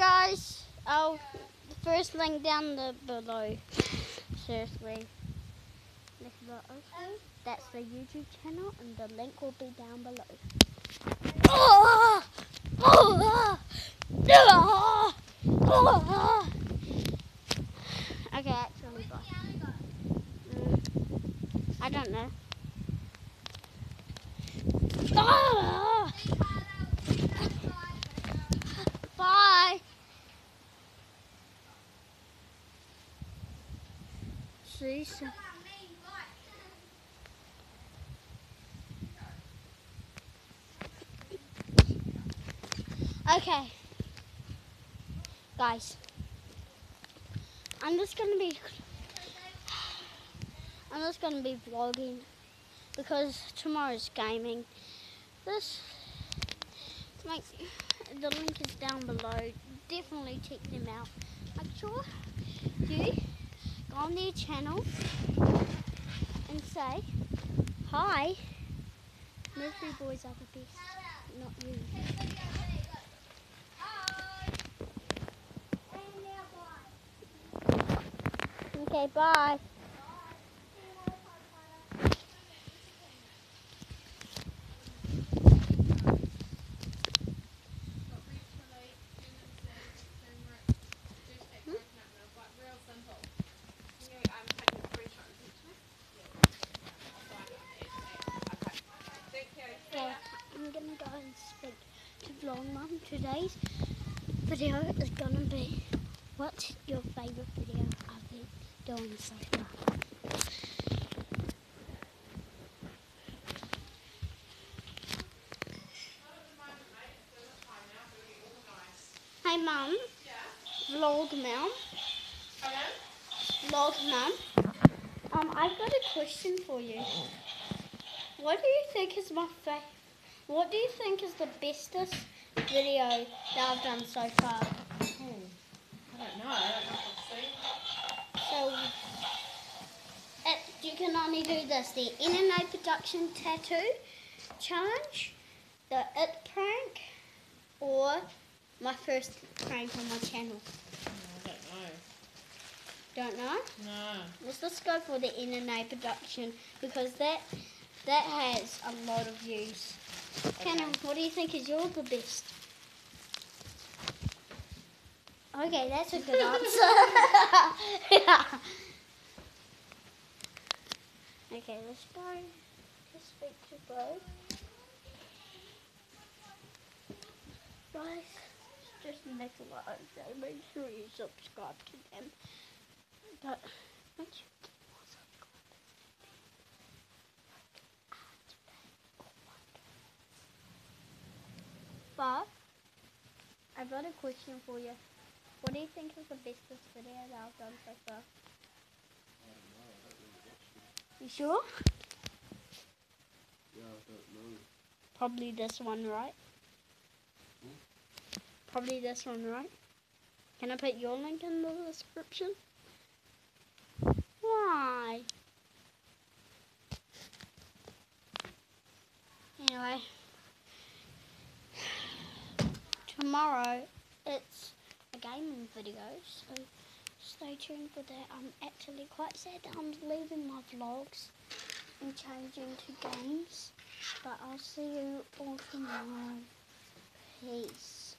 guys. I'll the first link down the below. Seriously. Look at that, okay? That's the YouTube channel and the link will be down below. Oh! Oh! Oh! Oh! Okay, actually. Mm, I don't know. Ah! Bye. Soon. Okay. Guys. I'm just gonna be I'm just gonna be vlogging because tomorrow's gaming. This like the link is down below. Definitely check them out. Make sure you go on their channel and say hi. Mercury boys are the best, not you. Okay, bye. Okay, Vlog Mum. Today's video is gonna be what's your favourite video I've been doing so far. Hey Mum. Vlog Mum. Vlog Mum. Um, I've got a question for you. What do you think is my favorite? What do you think is the bestest video that I've done so far? Hmm. I don't know. I don't know if I've seen. So, it, you can only do this: the NNA production tattoo challenge, the it prank, or my first prank on my channel. No, I Don't know. don't know. No. Let's just go for the NNA production because that that has a lot of views. Hannah, what do you think is your the best? Okay, that's a good answer. yeah. Okay, let's go. Let's speak to Bo. Guys, just make a lot so make sure you subscribe to them. But make sure But I've got a question for you. What do you think is the bestest video that I've done so far? You sure? Yeah, I don't know. Probably this one, right? Hmm? Probably this one, right? Can I put your link in the description? Why? Anyway, tomorrow it's a gaming video, so stay tuned for that. I'm actually quite sad that I'm leaving my vlogs and changing to games, but I'll see you all tomorrow. Peace.